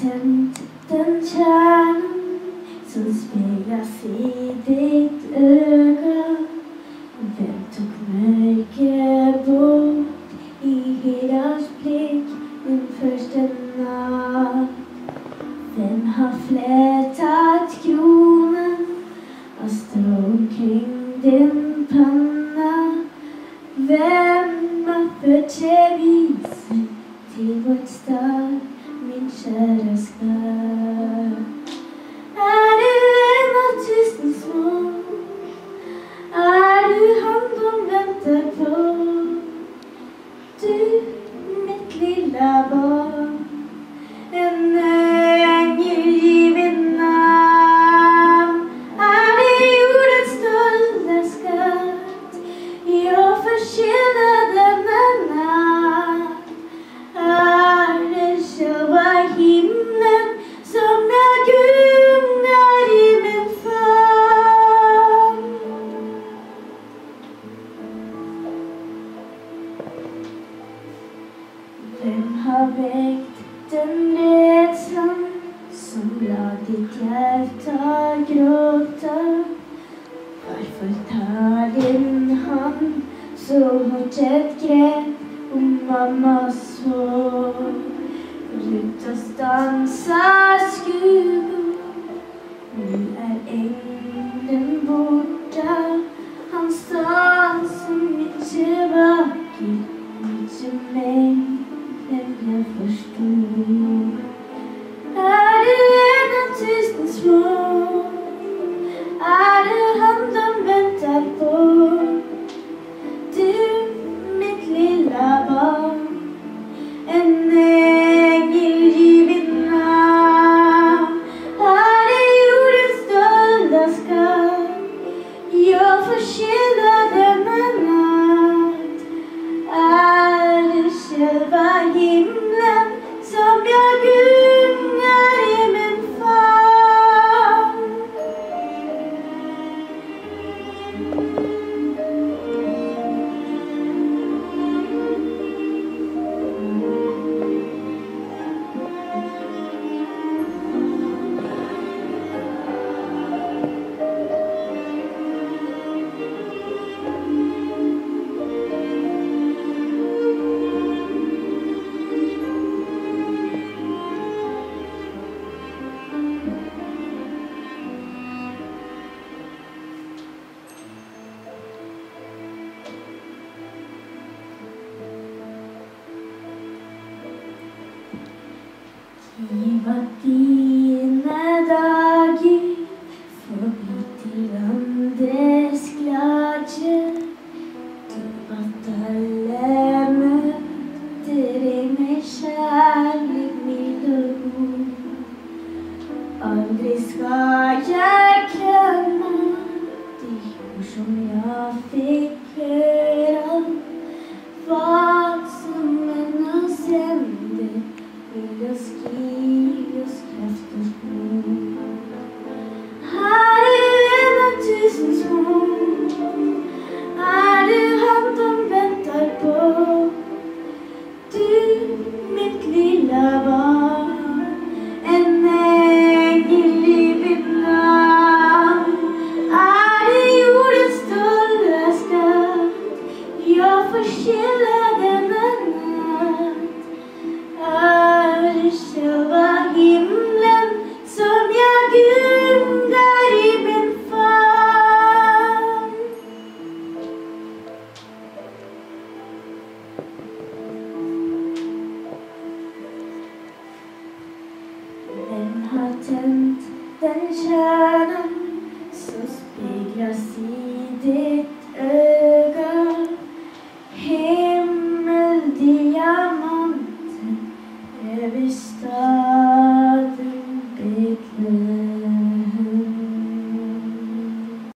tänt den kjernen som speglas i ditt øye. Hvem tok mørket bort i Hiras blikk den første natt? Hvem har fletet kronen av strå omkring din panna? Hvem har fört dig til vårt stad, kära skär? Du en av tusen små? Er du han de venter på? Du, mitt lilla barn en engel gi mitt navn. Er det jordens dolda skatt Ja, förtjänar denna Vem har vekt den redselen som la ditt hjerte gråta? Hvorfor tar din hand så hardt et grep om mammas hår? Rundt oss danser Nu nå er borta Hans Han som share. Aldri skal jeg glemme de ord som jeg Du, mitt lille barn, en engel i Hvem har tent